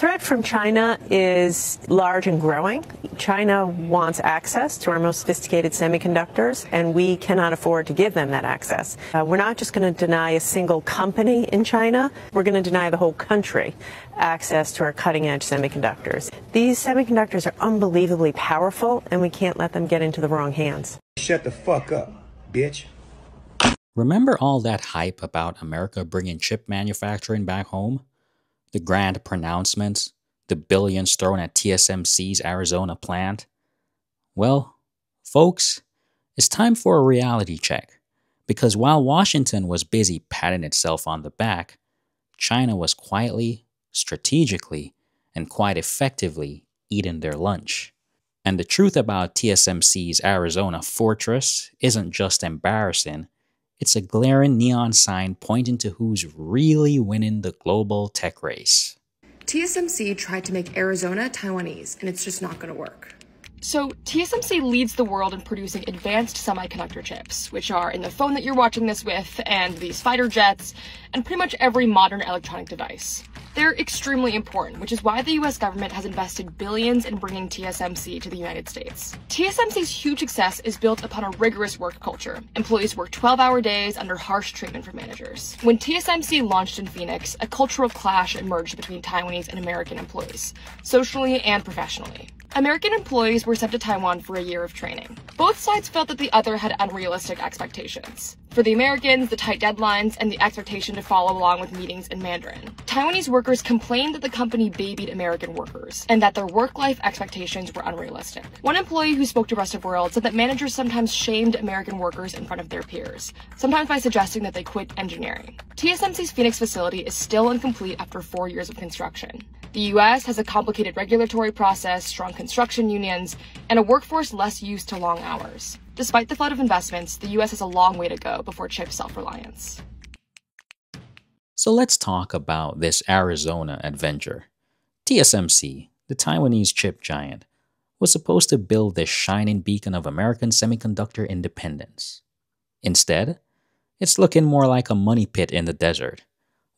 threat from China is large and growing. China wants access to our most sophisticated semiconductors, and we cannot afford to give them that access. Uh, we're not just going to deny a single company in China, we're going to deny the whole country access to our cutting edge semiconductors. These semiconductors are unbelievably powerful, and we can't let them get into the wrong hands. Shut the fuck up, bitch. Remember all that hype about America bringing chip manufacturing back home? The grand pronouncements, the billions thrown at TSMC's Arizona plant? Well, folks, it's time for a reality check. Because while Washington was busy patting itself on the back, China was quietly, strategically, and quite effectively eating their lunch. And the truth about TSMC's Arizona fortress isn't just embarrassing, it's a glaring neon sign pointing to who's really winning the global tech race. TSMC tried to make Arizona Taiwanese, and it's just not going to work. So, TSMC leads the world in producing advanced semiconductor chips, which are in the phone that you're watching this with, and these fighter jets, and pretty much every modern electronic device. They're extremely important, which is why the US government has invested billions in bringing TSMC to the United States. TSMC's huge success is built upon a rigorous work culture. Employees work 12 hour days under harsh treatment from managers. When TSMC launched in Phoenix, a cultural clash emerged between Taiwanese and American employees, socially and professionally. American employees were sent to Taiwan for a year of training. Both sides felt that the other had unrealistic expectations. For the Americans, the tight deadlines and the expectation to follow along with meetings in Mandarin. Taiwanese workers complained that the company babied American workers and that their work-life expectations were unrealistic. One employee who spoke to Rest of World said that managers sometimes shamed American workers in front of their peers, sometimes by suggesting that they quit engineering. TSMC's Phoenix facility is still incomplete after four years of construction. The US has a complicated regulatory process, strong construction unions, and a workforce less used to long hours. Despite the flood of investments, the US has a long way to go before chip self reliance. So let's talk about this Arizona adventure. TSMC, the Taiwanese chip giant, was supposed to build this shining beacon of American semiconductor independence. Instead, it's looking more like a money pit in the desert.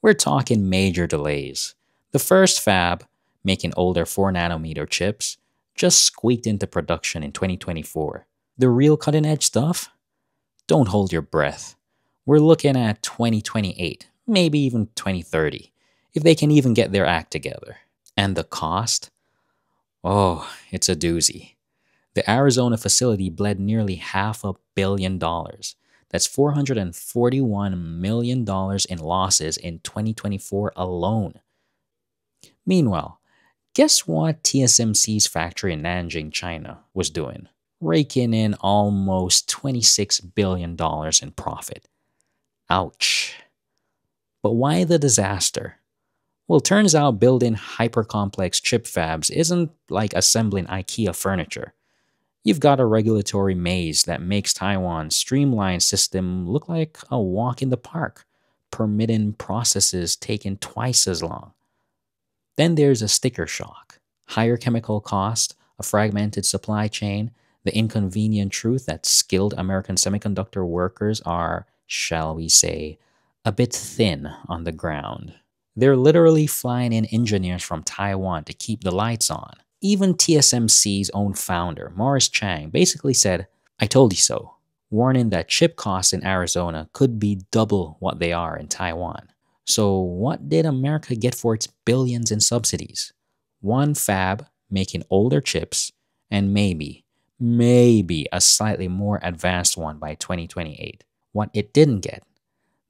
We're talking major delays. The first fab, making older 4 nanometer chips, just squeaked into production in 2024. The real cutting edge stuff? Don't hold your breath. We're looking at 2028, maybe even 2030, if they can even get their act together. And the cost? Oh, it's a doozy. The Arizona facility bled nearly half a billion dollars. That's $441 million in losses in 2024 alone. Meanwhile, guess what TSMC's factory in Nanjing, China was doing? Raking in almost $26 billion in profit. Ouch. But why the disaster? Well, turns out building hyper complex chip fabs isn't like assembling IKEA furniture. You've got a regulatory maze that makes Taiwan's streamlined system look like a walk in the park, permitting processes taking twice as long. Then there's a sticker shock, higher chemical cost, a fragmented supply chain, the inconvenient truth that skilled American semiconductor workers are, shall we say, a bit thin on the ground. They're literally flying in engineers from Taiwan to keep the lights on. Even TSMC's own founder, Morris Chang, basically said, I told you so, warning that chip costs in Arizona could be double what they are in Taiwan. So, what did America get for its billions in subsidies? One fab making older chips and maybe, maybe a slightly more advanced one by 2028. What it didn't get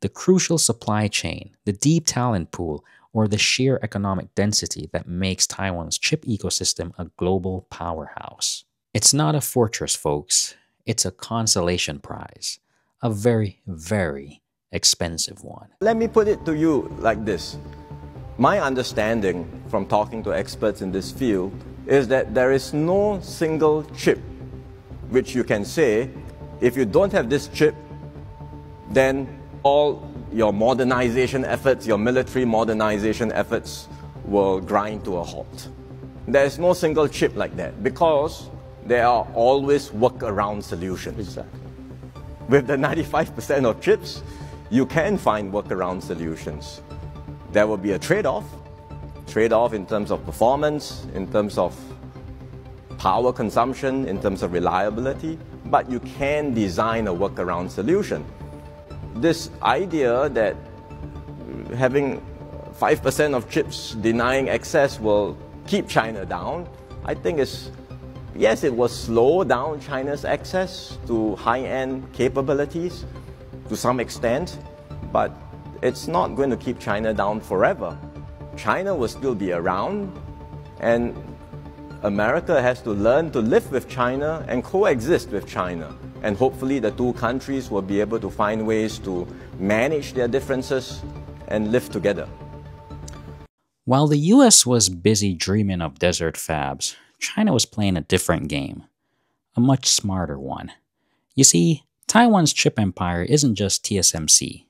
the crucial supply chain, the deep talent pool, or the sheer economic density that makes Taiwan's chip ecosystem a global powerhouse. It's not a fortress, folks. It's a consolation prize. A very, very expensive one. Let me put it to you like this. My understanding from talking to experts in this field is that there is no single chip which you can say, if you don't have this chip, then all your modernization efforts, your military modernization efforts will grind to a halt. There is no single chip like that because there are always workaround solutions. Exactly. With the 95% of chips, you can find workaround solutions. There will be a trade off, trade off in terms of performance, in terms of power consumption, in terms of reliability, but you can design a workaround solution. This idea that having 5% of chips denying access will keep China down, I think is yes, it will slow down China's access to high end capabilities to some extent, but it's not going to keep China down forever. China will still be around, and America has to learn to live with China and coexist with China. And hopefully, the two countries will be able to find ways to manage their differences and live together. While the US was busy dreaming of desert fabs, China was playing a different game, a much smarter one. You see, Taiwan's chip empire isn't just TSMC,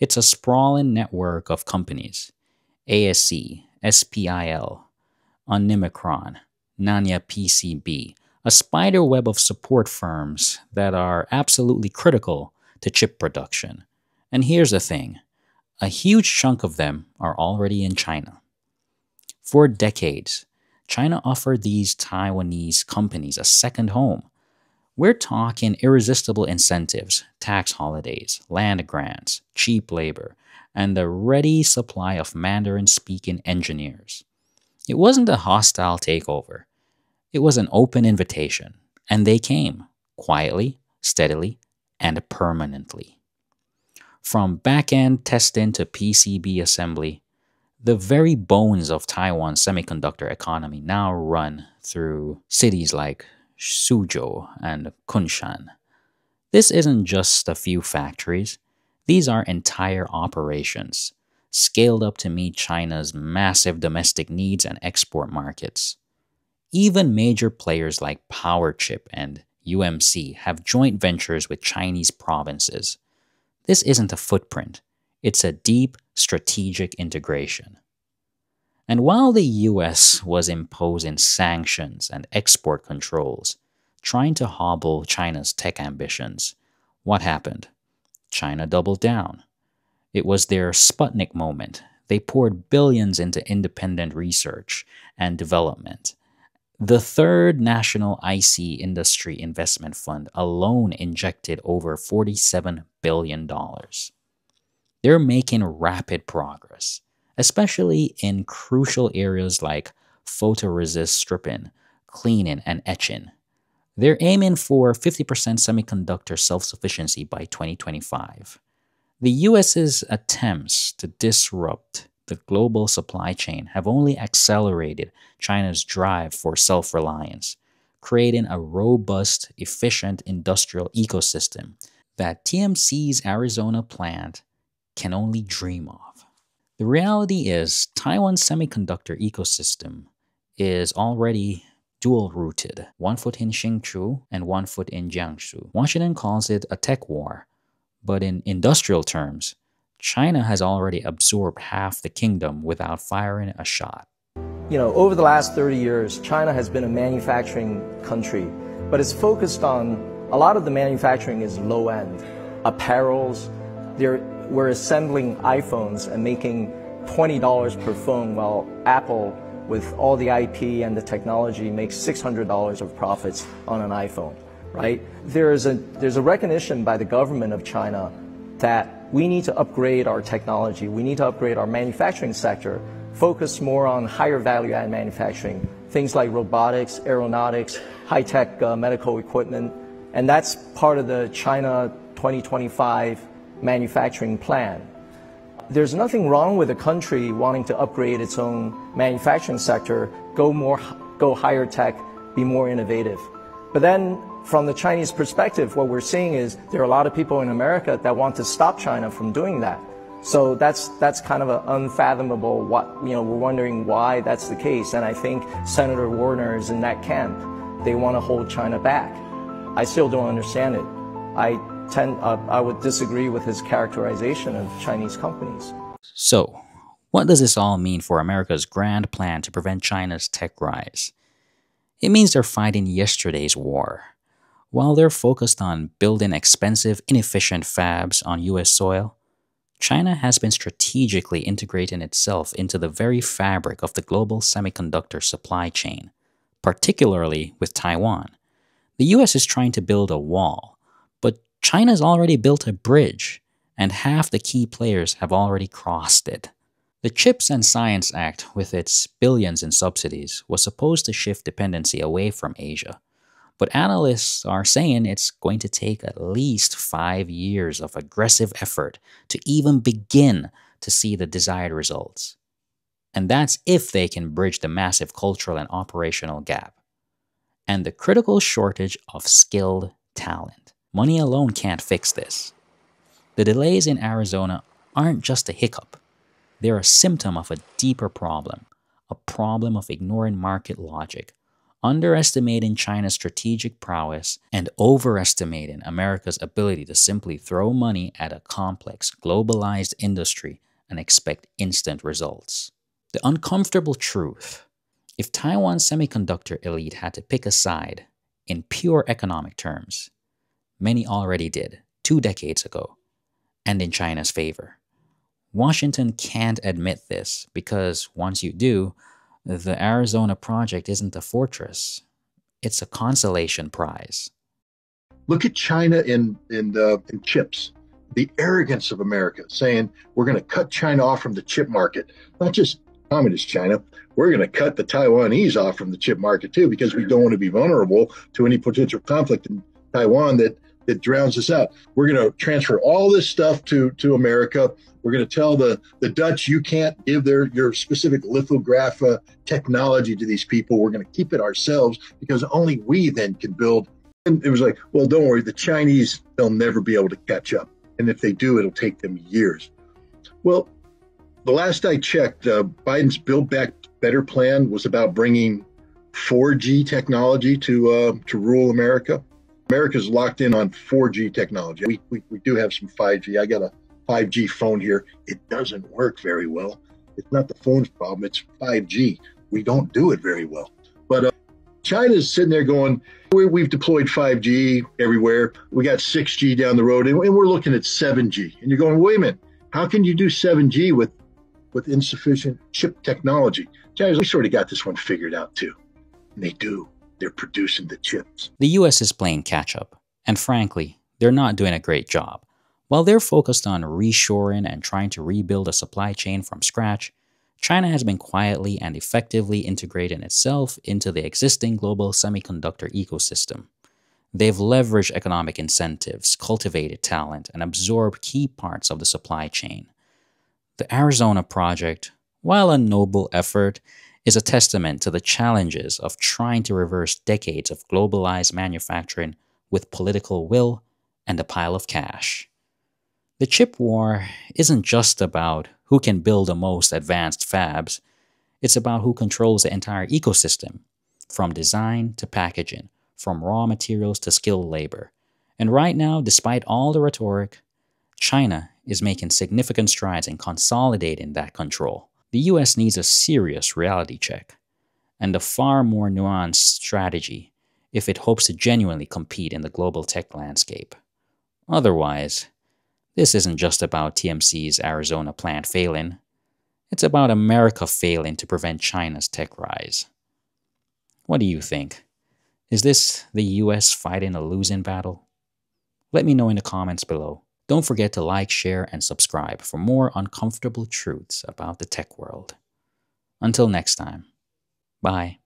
it's a sprawling network of companies ASE, SPIL, Unimicron, Nanya PCB, a spider web of support firms that are absolutely critical to chip production. And here's the thing a huge chunk of them are already in China. For decades, China offered these Taiwanese companies a second home. We're talking irresistible incentives, tax holidays, land grants, cheap labor, and a ready supply of Mandarin speaking engineers. It wasn't a hostile takeover, it was an open invitation, and they came quietly, steadily, and permanently. From back end testing to PCB assembly, the very bones of Taiwan's semiconductor economy now run through cities like Suzhou and Kunshan. This isn't just a few factories, these are entire operations, scaled up to meet China's massive domestic needs and export markets. Even major players like Powerchip and UMC have joint ventures with Chinese provinces. This isn't a footprint, it's a deep strategic integration. And while the US was imposing sanctions and export controls, trying to hobble China's tech ambitions, what happened? China doubled down. It was their Sputnik moment. They poured billions into independent research and development. The third National IC Industry Investment Fund alone injected over $47 billion. They're making rapid progress, especially in crucial areas like photoresist stripping, cleaning, and etching. They're aiming for 50% semiconductor self sufficiency by 2025. The US's attempts to disrupt the global supply chain have only accelerated China's drive for self reliance, creating a robust, efficient industrial ecosystem that TSMC's Arizona plant can only dream of. The reality is, Taiwan's semiconductor ecosystem is already dual rooted, one foot in Hsinchu and one foot in Jiangsu. Washington calls it a tech war, but in industrial terms, China has already absorbed half the kingdom without firing a shot. You know, over the last 30 years, China has been a manufacturing country, but it's focused on a lot of the manufacturing is low end, apparels. They're, we're assembling iPhones and making $20 per phone, while Apple, with all the IP and the technology, makes $600 of profits on an iPhone, right? There is a, there's a recognition by the government of China that we need to upgrade our technology, we need to upgrade our manufacturing sector, focus more on higher value add manufacturing, things like robotics, aeronautics, high tech uh, medical equipment, and that's part of the China 2025 manufacturing plan. There's nothing wrong with a country wanting to upgrade its own manufacturing sector, go more, go higher tech, be more innovative. But then from the Chinese perspective, what we're seeing is there are a lot of people in America that want to stop China from doing that. So that's that's kind of an unfathomable. What you know, we're wondering why that's the case, and I think Senator Warner is in that camp. They want to hold China back. I still don't understand it. I tend, uh, I would disagree with his characterization of Chinese companies. So, what does this all mean for America's grand plan to prevent China's tech rise? It means they're fighting yesterday's war. While they're focused on building expensive, inefficient fabs on US soil, China has been strategically integrating itself into the very fabric of the global semiconductor supply chain, particularly with Taiwan. The US is trying to build a wall, China's already built a bridge, and half the key players have already crossed it. The CHIPS and Science Act, with its billions in subsidies, was supposed to shift dependency away from Asia. But analysts are saying it's going to take at least five years of aggressive effort to even begin to see the desired results. And that's if they can bridge the massive cultural and operational gap. And the critical shortage of skilled talent. Money alone can't fix this. The delays in Arizona aren't just a hiccup, they're a symptom of a deeper problem a problem of ignoring market logic underestimating China's strategic prowess and overestimating America's ability to simply throw money at a complex, globalized industry and expect instant results. The uncomfortable truth if Taiwan's semiconductor elite had to pick a side in pure economic terms, many already did two decades ago, and in China's favor. Washington can't admit this because once you do, the Arizona project isn't a fortress, it's a consolation prize. Look at China in, in, uh, in chips. The arrogance of America saying we're going to cut China off from the chip market, not just communist China, we're going to cut the Taiwanese off from the chip market too because we don't want to be vulnerable to any potential conflict in Taiwan that that drowns us out. We're going to transfer all this stuff to to America. We're going to tell the the Dutch you can't give their your specific lithograph uh, technology to these people. We're going to keep it ourselves because only we then can build. And it was like, well, don't worry, the Chinese they'll never be able to catch up, and if they do, it'll take them years. Well, the last I checked, uh, Biden's Build Back Better plan was about bringing 4G technology to uh, to rural America. America's locked in on 4G technology. We, we, we do have some 5G. I got a 5G phone here. It doesn't work very well. It's not the phone's problem, it's 5G. We don't do it very well. But uh, China's sitting there going, we, have deployed 5G everywhere. We got 6G down the road, and, and we're looking at 7G. And you're going, wait a minute, how can you do 7G with, with insufficient chip technology? China's, we sort of got this one figured out too. And they do they're producing the chips. The US is playing catch up, and frankly, they're not doing a great job. While they're focused on reshoring and trying to rebuild a supply chain from scratch, China has been quietly and effectively integrating itself into the existing global semiconductor ecosystem. They've leveraged economic incentives, cultivated talent, and absorbed key parts of the supply chain. The Arizona project, while a noble effort, is a testament to the challenges of trying to reverse decades of globalized manufacturing with political will and a pile of cash. The chip war isn't just about who can build the most advanced fabs, it's about who controls the entire ecosystem, from design to packaging, from raw materials to skilled labor. And right now, despite all the rhetoric, China is making significant strides in consolidating that control the US needs a serious reality check and a far more nuanced strategy if it hopes to genuinely compete in the global tech landscape. Otherwise, this isn't just about TSMC's Arizona plant failing, it's about America failing to prevent China's tech rise. What do you think? Is this the US fighting a losing battle? Let me know in the comments below. Don't forget to like, share, and subscribe for more uncomfortable truths about the tech world. Until next time, bye.